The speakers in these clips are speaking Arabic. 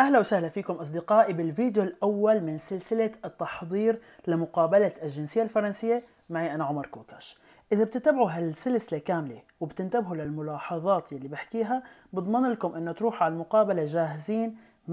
أهلا وسهلا فيكم أصدقائي بالفيديو الأول من سلسلة التحضير لمقابلة الجنسية الفرنسية. معي أنا عمر كوكاش. إذا بتتابعوا هالسلسلة كاملة وبتنتبهوا للملاحظات اللي بحكيها بضمن لكم أنه تروحوا على المقابلة جاهزين 100%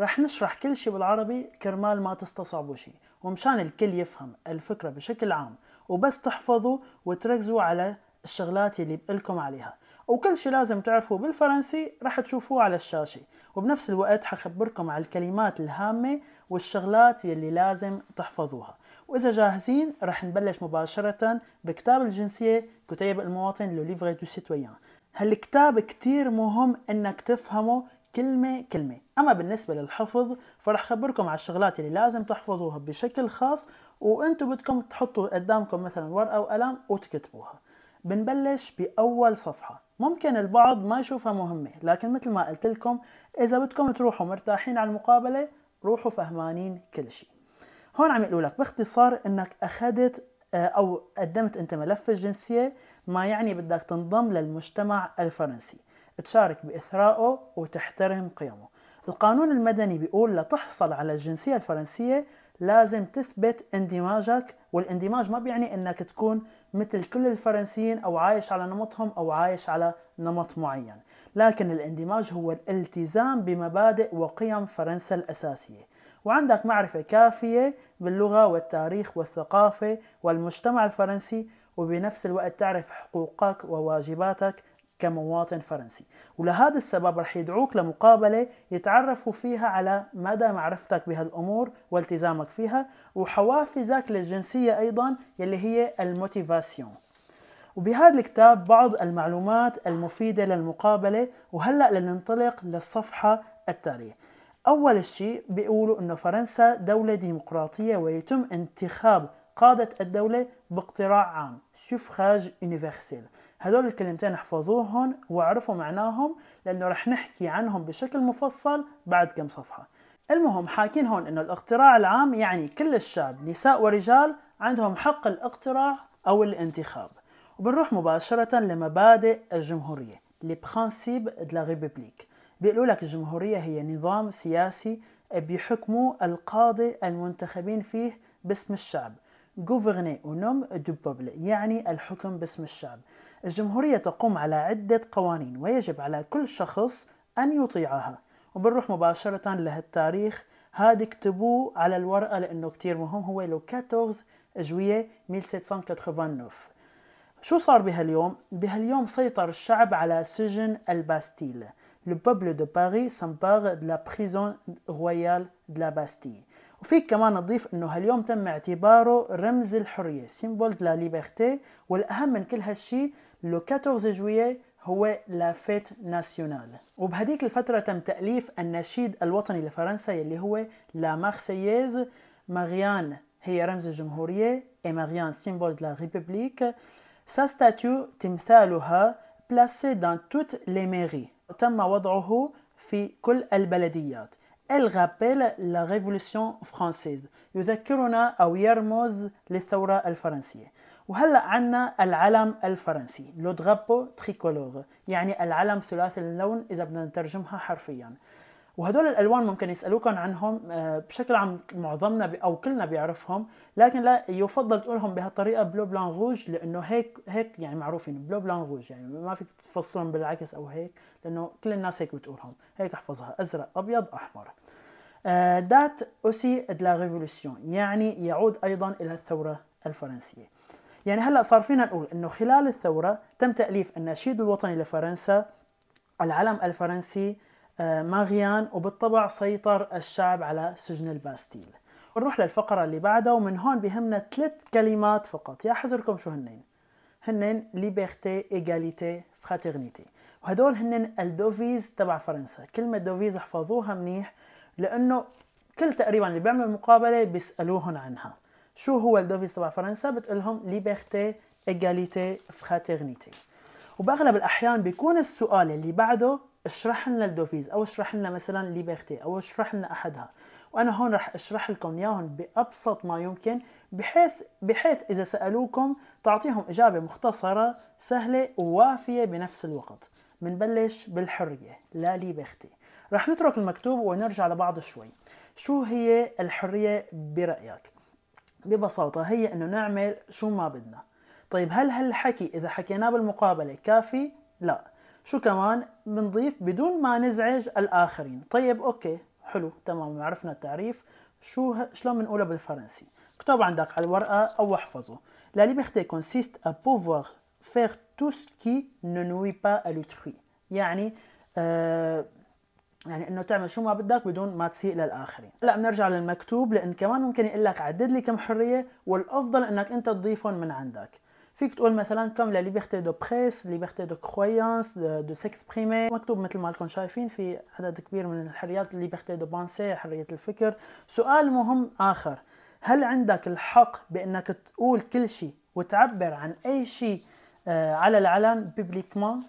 رح نشرح كل شيء بالعربي كرمال ما تستصعبوا شيء ومشان الكل يفهم الفكرة بشكل عام. وبس تحفظوا وتركزوا على الشغلات اللي بقلكم عليها. وكل شيء لازم تعرفوه بالفرنسي رح تشوفوه على الشاشة. وبنفس الوقت حخبركم على الكلمات الهامة والشغلات يلي لازم تحفظوها. وإذا جاهزين رح نبلش مباشرة بكتاب الجنسية كتيب المواطن le livret du citoyen. هالكتاب كتير مهم إنك تفهمه كلمة كلمة. أما بالنسبة للحفظ فرح خبركم على الشغلات اللي لازم تحفظوها بشكل خاص وأنتم بدكم تحطوا قدامكم مثلا ورقة وقلم وتكتبوها. بنبلش بأول صفحة. ممكن البعض ما يشوفها مهمة لكن مثل ما قلت لكم إذا بدكم تروحوا مرتاحين على المقابلة روحوا فهمانين كل شيء. هون عم يقولوا لك باختصار إنك أخذت آه، أو قدمت أنت ملف الجنسية ما يعني بدك تنضم للمجتمع الفرنسي. تشارك بإثرائه وتحترم قيمه. القانون المدني بيقول لتحصل على الجنسية الفرنسية لازم تثبت اندماجك والاندماج ما بيعني إنك تكون مثل كل الفرنسيين أو عايش على نمطهم أو عايش على نمط معين. لكن الاندماج هو الالتزام بمبادئ وقيم فرنسا الأساسية. وعندك معرفة كافية باللغة والتاريخ والثقافة والمجتمع الفرنسي وبنفس الوقت تعرف حقوقك وواجباتك كمواطن فرنسي. ولهذا السبب رح يدعوك لمقابلة يتعرفوا فيها على مدى معرفتك بهالأمور والتزامك فيها وحوافزك للجنسية أيضا يلي هي ال motivation. وبهذا الكتاب بعض المعلومات المفيدة للمقابلة وهلأ لننطلق للصفحة التالية. أول شيء بيقولوا أنه فرنسا دولة ديمقراطية ويتم انتخاب قادة الدولة باقتراع عام suffrage universel هدول الكلمتين احفظوهم واعرفوا معناهم لأنه رح نحكي عنهم بشكل مفصل بعد كم صفحة. المهم حاكين هون إنه الاقتراع العام يعني كل الشعب نساء ورجال عندهم حق الاقتراع أو الانتخاب. وبنروح مباشرة لمبادئ الجمهورية les principes de la République. بيقولوا لك الجمهورية هي نظام سياسي بيحكموا القادة المنتخبين فيه باسم الشعب. Gouverner au nom du peuple يعني الحكم باسم الشعب الجمهورية تقوم على عدة قوانين ويجب على كل شخص أن يطيعها وبنروح مباشرة لهالتاريخ هذا اكتبوه على الورقة لأنه كتير مهم هو le 14 juillet 1789 شو صار بهاليوم؟ بهاليوم سيطر الشعب على سجن الباستيل Le peuple de Paris s'empare de la prison royale de la Bastille. وفيك كمان نضيف إنه هاليوم تم اعتباره رمز الحرية symbole la liberté والأهم من كل هالشي le 14 juillet هو la fête nationale وبهديك الفترة تم تأليف النشيد الوطني لفرنسا يلي هو la Marseillaise Marianne هي رمز الجمهورية et Marianne symbole la République sa statue تمثالها placée dans toutes les mairies تم وضعه في كل البلديات. Elle rappelle la Révolution française. يذكرنا أو يرمز للثورة الفرنسية. وهلا عنا العلم الفرنسي le drapeau tricolore يعني العلم ثلاثي اللون إذا بدنا نترجمها حرفيا. وهدول الألوان ممكن يسالوكم عنهم آه، بشكل عام معظمنا أو كلنا بيعرفهم لكن لا يفضل تقولهم بهالطريقة bleu blanc rouge لأنه هيك هيك يعني معروفين bleu blanc rouge يعني ما فيك تفصلهم بالعكس أو هيك لأنه كل الناس هيك بتقولهم. هيك أحفظها أزرق أبيض أحمر. date aussi de la Révolution يعني يعود أيضا إلى الثورة الفرنسية. يعني هلأ صار فينا نقول إنه خلال الثورة تم تأليف النشيد الوطني لفرنسا العلم الفرنسي Marianne وبالطبع سيطر الشعب على سجن الباستيل. نروح للفقرة اللي بعدها ومن هون بهمنا ثلاث كلمات فقط. يا حذركم شو هنين؟ هنن liberté égalité fraternité وهدول هنن ال devise تبع فرنسا. كلمة devise احفظوها منيح لأنه كل تقريبا اللي بيعملوا المقابلة بيسألوهن عنها. شو هو ال devise تبع فرنسا؟ بتقول لهم liberté égalité fraternité وبأغلب الأحيان بيكون السؤال اللي بعده اشرح لنا ال devise أو اشرح لنا مثلا liberté أو اشرح لنا أحدها. وأنا هون رح أشرح لكم إياهم بأبسط ما يمكن بحيث بحيث إذا سألوكم تعطيهم إجابة مختصرة سهلة ووافية بنفس الوقت. بنبلش بالحرية la liberté. رح نترك المكتوب ونرجع لبعض شوي. شو هي الحرية برأيك؟ ببساطة هي إنه نعمل شو ما بدنا. طيب هل هالحكي إذا حكيناه بالمقابلة كافي؟ لا. شو كمان؟ بنضيف بدون ما نزعج الآخرين. طيب أوكي حلو تمام عرفنا التعريف. شو. شلون بنقولها بالفرنسي؟ اكتب عندك على الورقة أو احفظه. La liberté consiste à pouvoir faire tout ce qui ne nuit يعني آه يعني إنه تعمل شو ما بدك بدون ما تسيء للآخرين. هلا بنرجع للمكتوب لأن كمان ممكن يقول لك عدد لي كم حرية والأفضل إنك أنت تضيفهم من عندك. فيك تقول مثلا comme la liberté de presse liberté de croyance de s'exprimer مكتوب مثل ما لكم شايفين في عدد كبير من الحريات liberté de pensée حرية الفكر. سؤال مهم آخر. هل عندك الحق بأنك تقول كل شيء وتعبر عن أي شيء آه، على العلن بيبليكمان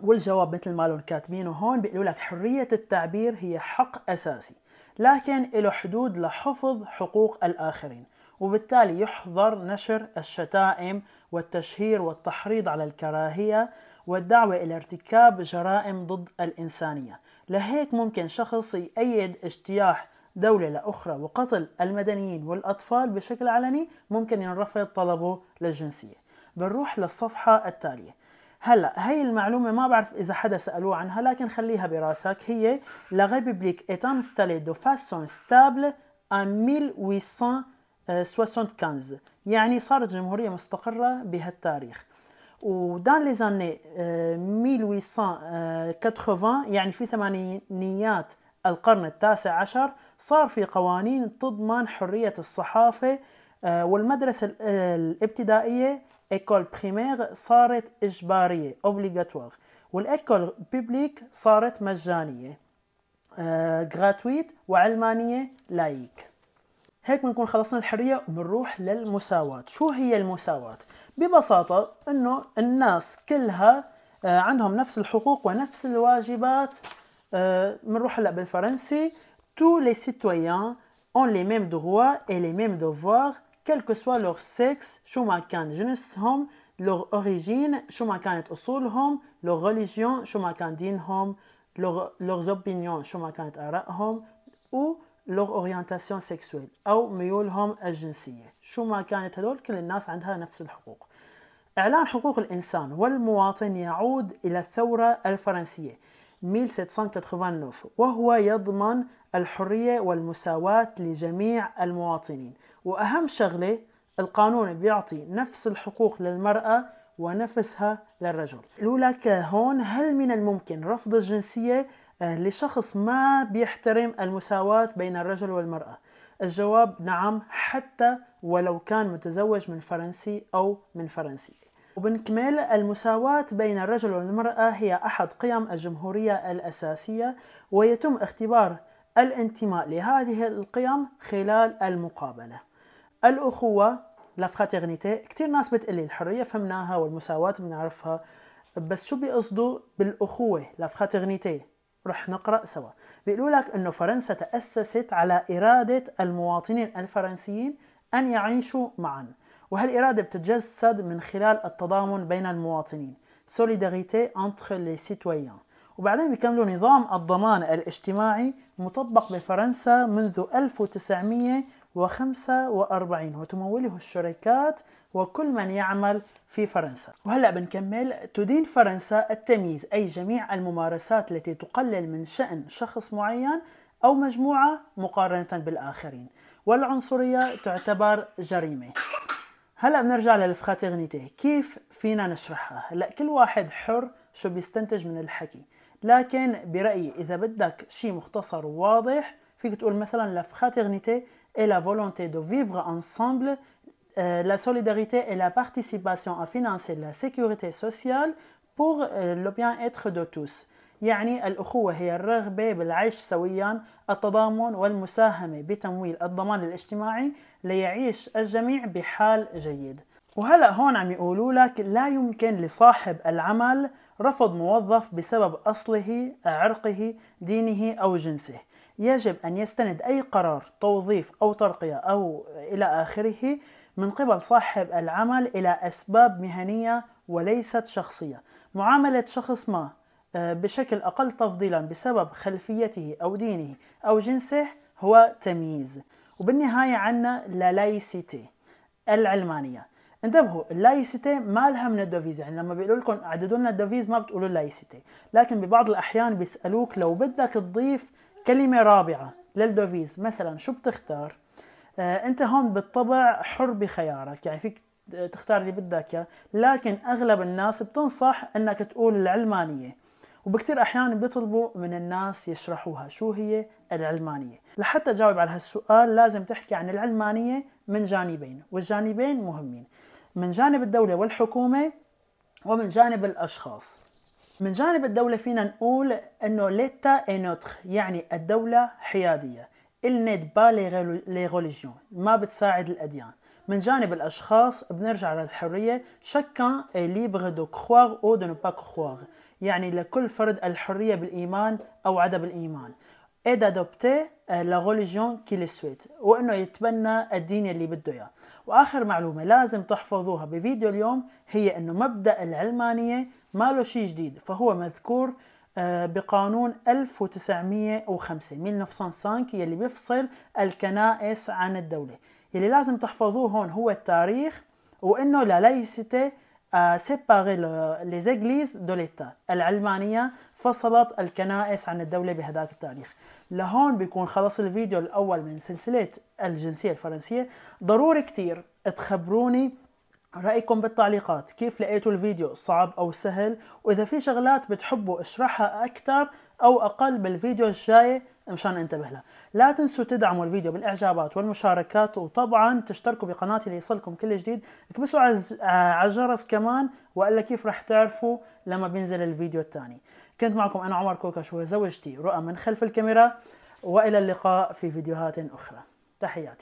والجواب مثل ما لهم كاتبينه هون بيقولوا لك حرية التعبير هي حق أساسي لكن له حدود لحفظ حقوق الآخرين. وبالتالي يحظر نشر الشتائم والتشهير والتحريض على الكراهية والدعوة إلى ارتكاب جرائم ضد الإنسانية. لهيك ممكن شخص يأيد اجتياح دولة لأخرى وقتل المدنيين والأطفال بشكل علني ممكن ينرفض طلبه للجنسية. بنروح للصفحة التالية. هلا هي المعلومة ما بعرف إذا حدا سألوه عنها لكن خليها براسك. هي لا ريبوبليك est installée de façon stable en 1875 يعني صارت جمهورية مستقرة بهالتاريخ ودان لي زاني 1880 يعني في ثمانينيات القرن التاسع عشر صار في قوانين تضمن حرية الصحافة والمدرسة الابتدائية école primaire صارت إجبارية obligatoire وال école publique صارت مجانية gratuite آه وعلمانية laïque هيك بنكون خلصنا الحرية وبنروح للمساواة. شو هي المساواة؟ ببساطة إنه الناس كلها آه عندهم نفس الحقوق ونفس الواجبات. بنروح هلأ بالفرنسي. Tous les citoyens ont les mêmes droits et les mêmes devoirs quel que soit leur sexe. شو ما كان جنسهم leur origine شو ما كانت أصولهم leur religion شو ما كان دينهم leur, leurs opinions شو ما كانت آرائهم و leur orientation sexuelle أو ميولهم الجنسية. شو ما كانت هدول كل الناس عندها نفس الحقوق. إعلان حقوق الإنسان والمواطن يعود إلى الثورة الفرنسية 1789 وهو يضمن الحرية والمساواة لجميع المواطنين. وأهم شغلة القانون بيعطي نفس الحقوق للمرأة ونفسها للرجل. لك هون هل من الممكن رفض الجنسية لشخص ما بيحترم المساواة بين الرجل والمرأة. الجواب نعم حتى ولو كان متزوج من فرنسي أو من فرنسية وبنكمل المساواة بين الرجل والمرأة هي أحد قيم الجمهورية الأساسية ويتم اختبار الانتماء لهذه القيم خلال المقابلة. الأخوة la fraternité كثير ناس بتقلي الحرية فهمناها والمساواة بنعرفها بس شو بيقصدوا بالأخوة la fraternité رح نقرأ سوا. بيقولوا لك أنه فرنسا تأسست على إرادة المواطنين الفرنسيين أن يعيشوا معا وهالإرادة بتتجسد من خلال التضامن بين المواطنين solidarité entre les citoyens. وبعدين بيكملوا نظام الضمان الاجتماعي مطبق بفرنسا منذ 1945 وتموله الشركات وكل من يعمل في فرنسا. وهلا بنكمل. تدين فرنسا التمييز أي جميع الممارسات التي تقلل من شأن شخص معين أو مجموعة مقارنة بالآخرين. والعنصرية تعتبر جريمة. هلا بنرجع للفراترنيتي كيف فينا نشرحها؟ هلا كل واحد حر شو بيستنتج من الحكي. لكن برأيي إذا بدك شيء مختصر وواضح فيك تقول مثلا la est la volonté de vivre ensemble euh, la solidarité et la participation à financer la sécurité sociale pour euh, le bien-être de tous يعني الأخوة هي الرغبة بالعيش سويا التضامن والمساهمة بتمويل الضمان الاجتماعي ليعيش الجميع بحال جيد وهلا هون عم يقولوا لك لا يمكن لصاحب العمل رفض موظف بسبب أصله، عرقه، دينه أو جنسه. يجب أن يستند أي قرار توظيف أو ترقية أو إلى آخره من قبل صاحب العمل إلى أسباب مهنية وليست شخصية. معاملة شخص ما آه، بشكل أقل تفضيلا بسبب خلفيته أو دينه أو جنسه هو تمييز. وبالنهاية عنا la laïcité العلمانية. انتبهوا ال laïcité ما لها من ال devise. يعني لما بيقولوا لكم عددوا لنا ال devise ما بتقولوا ال laïcité. لكن ببعض الأحيان بيسألوك لو بدك تضيف كلمة رابعة لل devise. مثلا شو بتختار؟ آه أنت هون بالطبع حر بخيارك. يعني فيك تختار اللي بدك إياه. لكن أغلب الناس بتنصح إنك تقول العلمانية. وبكتير احيان بيطلبوا من الناس يشرحوها. شو هي العلمانية؟ لحتى تجاوب على هالسؤال لازم تحكي عن العلمانية من جانبين. والجانبين مهمين. من جانب الدولة والحكومة ومن جانب الأشخاص. من جانب الدولة فينا نقول إنه ليتا اي نوتر يعني الدولة حيادية. Il n'aide pas les religions ما بتساعد الأديان. من جانب الأشخاص بنرجع للحرية chacun est libre de croire ou de ne pas croire. يعني لكل فرد الحرية بالإيمان أو عدم الإيمان. Et d'adopter la religion qu'il souhaite. وإنه يتبنى الدين اللي بده إياه. وآخر معلومة لازم تحفظوها بفيديو اليوم هي إنه مبدأ العلمانية ما له شيء جديد فهو مذكور بقانون 1905 1905 يلي بيفصل الكنائس عن الدولة. يلي لازم تحفظوه هون هو التاريخ وإنه la laïcité a séparé les Églises de العلمانية فصلت الكنائس عن الدولة بهذاك التاريخ. لهون بيكون خلص الفيديو الأول من سلسلة الجنسية الفرنسية. ضروري كتير تخبروني رأيكم بالتعليقات؟ كيف لقيتوا الفيديو؟ صعب أو سهل؟ وإذا في شغلات بتحبوا أشرحها أكثر أو أقل بالفيديو الجاي مشان انتبه لها. لا تنسوا تدعموا الفيديو بالإعجابات والمشاركات وطبعا تشتركوا بقناتي ليصلكم كل جديد. اكبسوا على الجرس كمان وإلا كيف رح تعرفوا لما بينزل الفيديو الثاني كنت معكم أنا عمر كوكش وزوجتي رؤى من خلف الكاميرا وإلى اللقاء في فيديوهات أخرى. تحياتي.